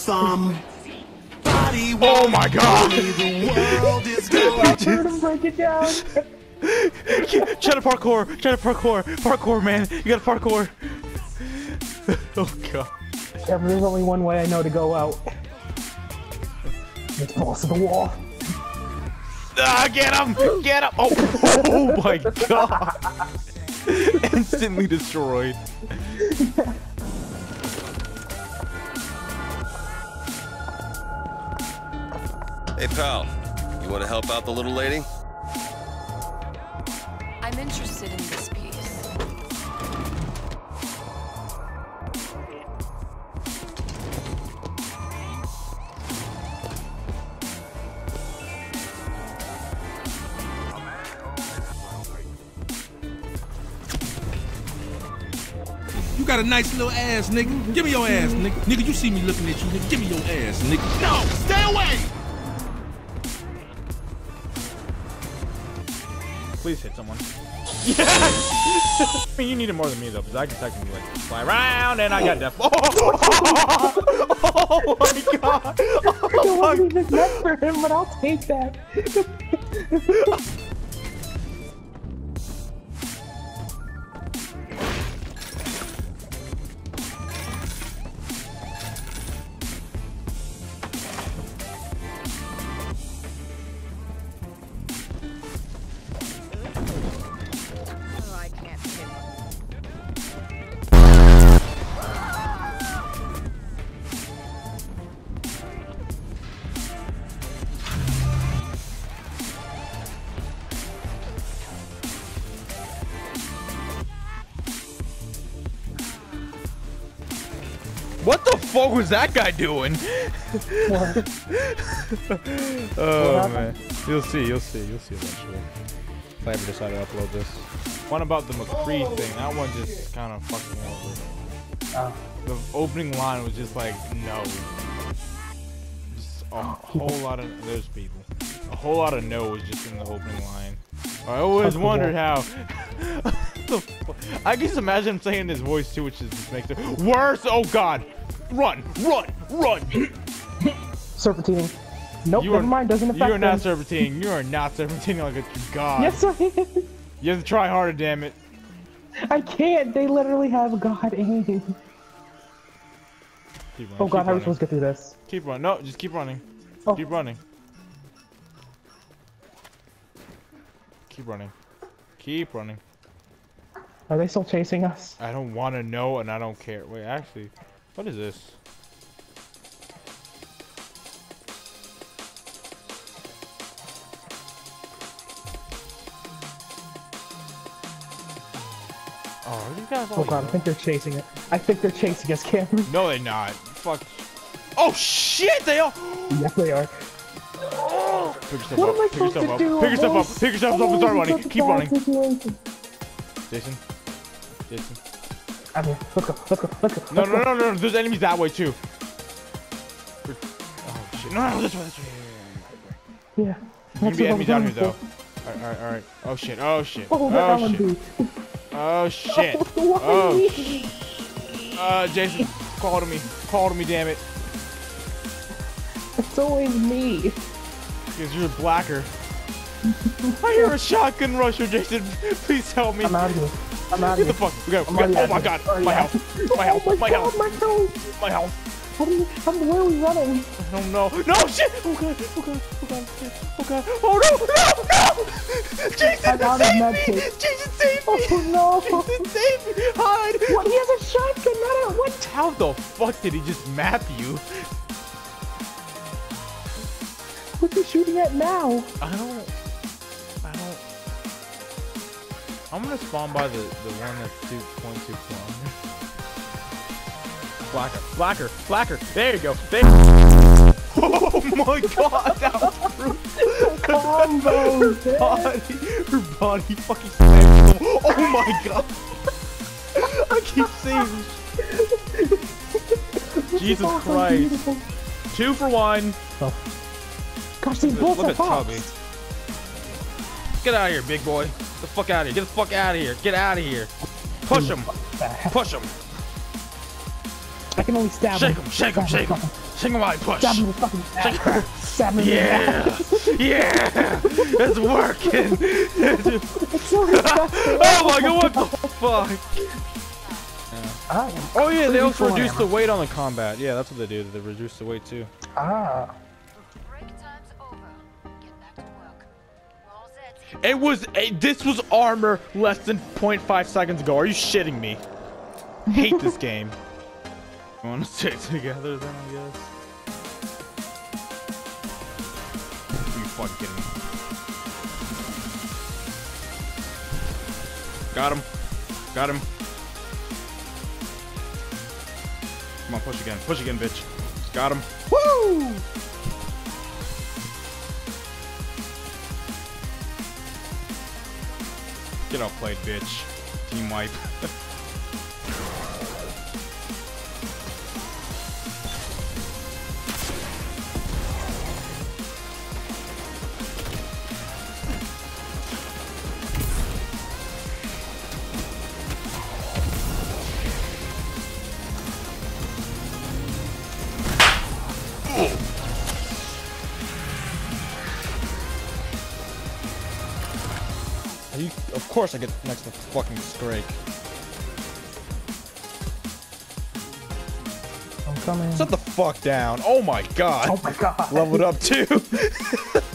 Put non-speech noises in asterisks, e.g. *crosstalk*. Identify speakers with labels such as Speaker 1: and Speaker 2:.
Speaker 1: Some.
Speaker 2: Oh my god!
Speaker 1: The world is going
Speaker 3: I heard him break it down. *laughs*
Speaker 2: Try to parkour! Try to parkour! Parkour, man! You gotta parkour! *laughs* oh god.
Speaker 3: Yeah, there's only one way I know to go out. It's balls to the wall.
Speaker 2: Ah, get him! Get him! Oh, *laughs* oh my god! Instantly destroyed.
Speaker 4: Hey, pal. You want to help out the little lady?
Speaker 5: I'm interested in this piece.
Speaker 6: You got a nice little ass, nigga. Give me your ass, nigga. Nigga, you see me looking at you, nigga. Give me your ass, nigga.
Speaker 1: No! Stay away!
Speaker 2: Please hit someone. Yeah! *laughs* I mean, you need it more than me though, because I can technically like fly around and I got death. *laughs* Oh, *laughs* oh my god!
Speaker 3: Oh, I don't even meant for him, but I'll take that.
Speaker 2: Fuck was that guy doing?
Speaker 3: What?
Speaker 2: Oh
Speaker 3: happened?
Speaker 2: man, you'll see, you'll see, you'll see eventually. If I ever decide to upload this. One about the McCree thing, that one just kind of fucked me over.
Speaker 3: Oh.
Speaker 2: The opening line was just like, no. Just a *gasps* whole lot of, there's people. A whole lot of no was just in the opening line. I always
Speaker 3: Fuck
Speaker 2: wondered how. *laughs* I can just imagine him saying his voice too, which just makes it worse. Oh god. Run, run, run.
Speaker 3: Serpentine. Nope,
Speaker 2: You
Speaker 3: never
Speaker 2: are-
Speaker 3: mind, doesn't affect
Speaker 2: You are not
Speaker 3: him.
Speaker 2: serpentine. You are not serpentine like a god.
Speaker 3: Yes, I am.
Speaker 2: You have to try harder, damn it.
Speaker 3: I can't. They literally have God aim.
Speaker 2: Keep running,
Speaker 3: Oh God, how are we supposed to get through this?
Speaker 2: Keep running. No, just keep running.
Speaker 3: Oh.
Speaker 2: Keep running. Keep running. Keep running.
Speaker 3: Are they still chasing us?
Speaker 2: I don't want to know and I don't care. Wait, actually, what is this? Oh, are these guys
Speaker 3: Oh God, I think they're chasing it. I think they're chasing us, Cameron. *laughs*
Speaker 2: No, they're not. Fuck. Oh shit! They all.
Speaker 3: yes, they are.
Speaker 2: Pick yourself
Speaker 3: What
Speaker 2: up.
Speaker 3: am I
Speaker 2: pick
Speaker 3: supposed
Speaker 2: yourself
Speaker 3: to
Speaker 2: up.
Speaker 3: do?
Speaker 2: Pick yourself up. Pick yourself up and start running.
Speaker 3: in such a
Speaker 2: Keep running.
Speaker 3: situation.
Speaker 2: Jason. Jason.
Speaker 3: I'm here. Let's go. Let's go. Let's go.
Speaker 2: No,
Speaker 3: let's
Speaker 2: no, no, no, no. There's enemies that way too. Oh shit! No, no, this way, this way.
Speaker 3: Yeah.
Speaker 2: There's gonna be enemies down here though. Alright, alright, alright. Oh shit! Oh shit!
Speaker 3: Oh,
Speaker 2: Oh shit! Oh shit! *laughs* Oh
Speaker 3: me?
Speaker 2: sh- Uh, Jason, call to me. Call to me, damn it.
Speaker 3: It's always me.
Speaker 2: Because you're blacker. *laughs* I hear a shotgun rusher, Jason. *laughs* Please help me.
Speaker 3: I'm out of here. I'm out
Speaker 2: Get the fuck. We got, we got, oh my god.
Speaker 3: here.
Speaker 2: My health. My health.
Speaker 3: Oh
Speaker 2: My health.
Speaker 3: my health.
Speaker 2: My health.
Speaker 3: How do you, how, where are we running?
Speaker 2: Oh no. No shit. Oh god. Oh god. Oh god. Oh god. Oh no. No. No. Jason,
Speaker 3: of
Speaker 2: save me. Jason, save me.
Speaker 3: Oh no!
Speaker 2: Jason, save me. Hide.
Speaker 3: What? He has a shotgun, not a what?
Speaker 2: How the fuck did he just map you?
Speaker 3: What's he shooting at now?
Speaker 2: I don't. I I'm gonna spawn by the the one that's two point two kilometers. Blacker, blacker, blacker. There you go. There. *laughs* Oh my god, that was brutal. *laughs*
Speaker 3: Combo,
Speaker 2: her body, her body fucking smacked. Oh my god. *laughs* I keep seeing. Jesus
Speaker 3: Oh,
Speaker 2: Christ.
Speaker 3: beautiful.
Speaker 2: Two for one. Oh.
Speaker 3: Gosh, these
Speaker 2: Look,
Speaker 3: both
Speaker 2: look
Speaker 3: are
Speaker 2: at. Tubby. Get out of here, big boy. Get the fuck out of here. Get the fuck out of here. Get out of here. Push him. Push him.
Speaker 3: I can only stab
Speaker 2: Shake
Speaker 3: him.
Speaker 2: him, shake him, shake him. Shake him while I push.
Speaker 3: Stab him with fucking ass. Stab him
Speaker 2: Yeah, *laughs* yeah, it's working.
Speaker 3: It's so *laughs*
Speaker 2: oh my god, what the fuck?
Speaker 3: Am
Speaker 2: Oh yeah, they also reduce the weight on the combat. Yeah, that's what they do. They reduce the weight too.
Speaker 3: Ah.
Speaker 2: It was a, this was armor less than 0.5 seconds ago. Are you shitting me? Hate this *laughs* game. You want to stick together then, I guess. Are you fucking kidding me? Got him. Got him. Come on, push again. Push again, bitch. Got him.
Speaker 3: Woo!
Speaker 2: Get outplayed, bitch. Team wipe. *laughs* of course I get next to fucking Scrake.
Speaker 3: I'm coming.
Speaker 2: Shut the fuck down. Oh my god.
Speaker 3: Oh my god.
Speaker 2: Leveled up too. *laughs*